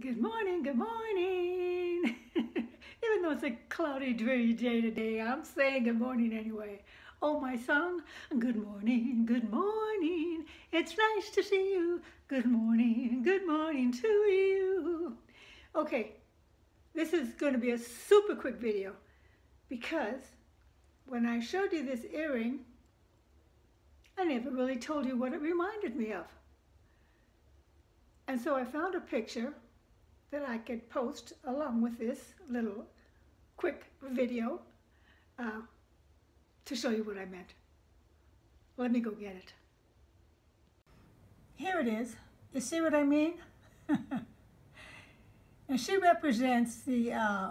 Good morning, good morning. Even though it's a cloudy, dreary day today, I'm saying good morning anyway. Oh, my song, good morning, good morning. It's nice to see you. Good morning, good morning to you. Okay, this is going to be a super quick video because when I showed you this earring, I never really told you what it reminded me of. And so I found a picture that I could post along with this little quick video uh, to show you what I meant. Let me go get it. Here it is. You see what I mean? and she represents the uh,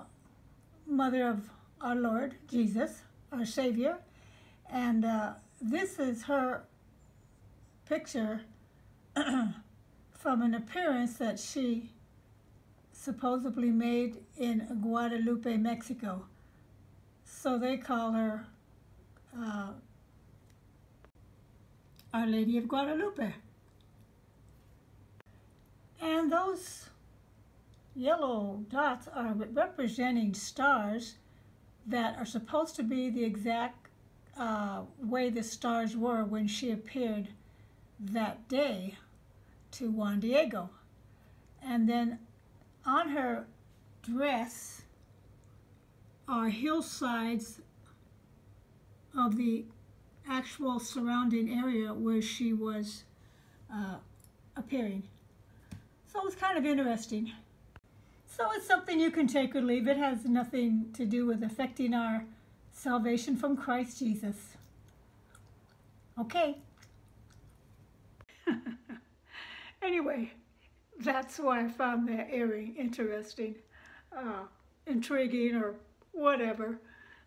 mother of our Lord Jesus, our Savior. And uh, this is her picture from an appearance that she supposedly made in Guadalupe, Mexico. So they call her uh, Our Lady of Guadalupe. And those yellow dots are representing stars that are supposed to be the exact uh, way the stars were when she appeared that day to Juan Diego. And then on her dress are hillsides of the actual surrounding area where she was uh, appearing. So it's kind of interesting. So it's something you can take or leave. It has nothing to do with affecting our salvation from Christ Jesus. Okay. anyway, that's why I found that earring interesting, uh, intriguing, or whatever,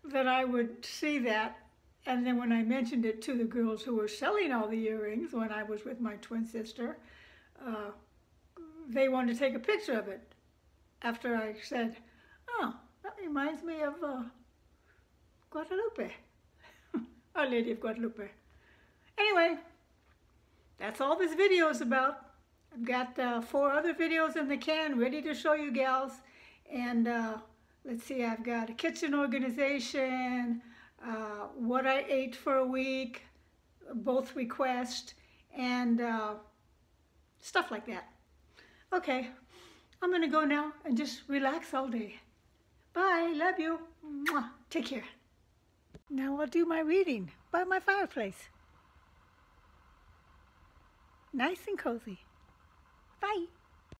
that I would see that. And then when I mentioned it to the girls who were selling all the earrings when I was with my twin sister, uh, they wanted to take a picture of it after I said, oh, that reminds me of uh, Guadalupe, Our Lady of Guadalupe. Anyway, that's all this video is about. I've got uh, four other videos in the can ready to show you gals. And uh, let's see, I've got a kitchen organization, uh, what I ate for a week, both requests, and uh, stuff like that. Okay, I'm going to go now and just relax all day. Bye, love you. Mwah. Take care. Now I'll do my reading by my fireplace. Nice and cozy. Bye.